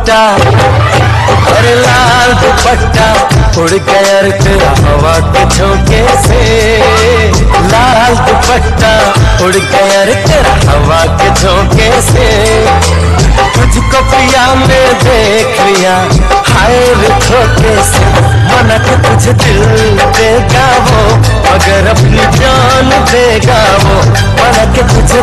दुपट्टा। अरे लाल दुपट्टा, उड़ गया तेरा हवा के झोंके से। लाल दुपट्टा, उड़ गया तेरा हवा के झोंके से। तुझको पिया में देख लिया, हाय धोखे से। मना के तुझे दिल देगा वो, मगर अपनी जान देगा वो। मना के तुझे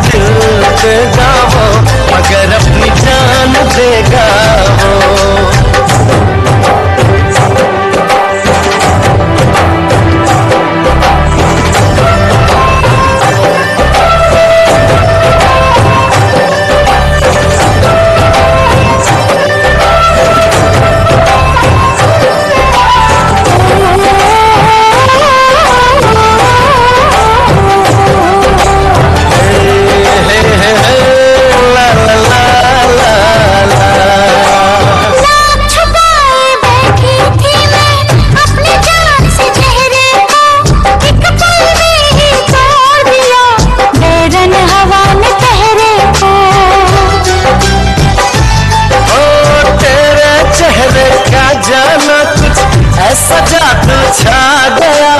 छा गया।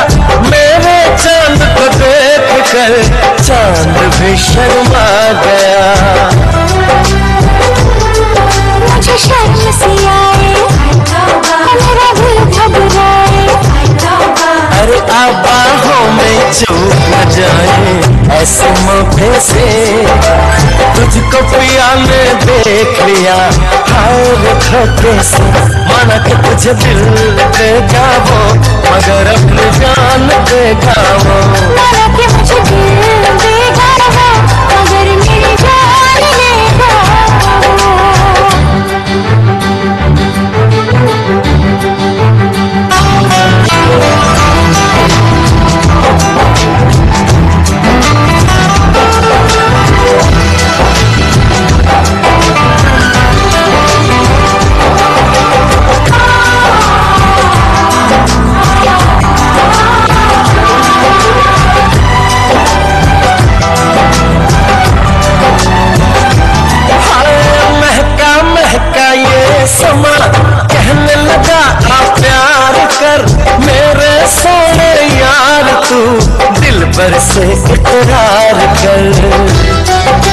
मेरे चाँद को देख कर चाँद भी शर्मा गया। मुझे शर्म सी आए मेरा दिल घबराए अरे आबाहों में चूक न जाए ऐसे मौके से देख लिया हर खते से। माना कि तुझे दिल देगा वो मगर अपनी जान देगा वो माना कि मुझे दिल भर से इकरार कर।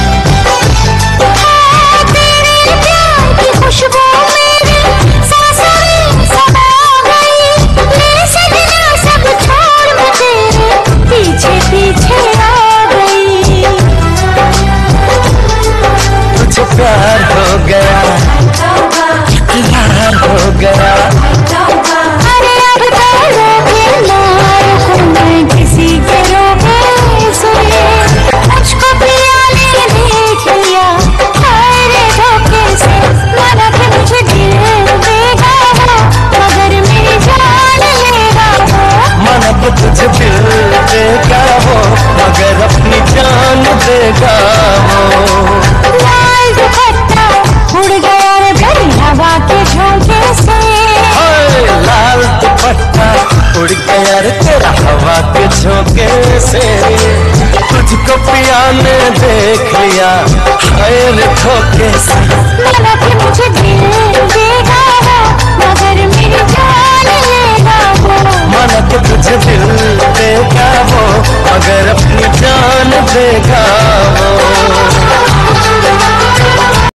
तुझे दिल देगा वो मगर अपनी जान देगा वो उड़ गया रे हवा के झोंके से लाल दुपट्टा उड़ गया रे तेरा हवा के झोंके से। तुझको पिया ने देख लिया हाय रे धोखे से। माना मुझे दिल तुझे दिल देगा वो अगर अपनी जान देगा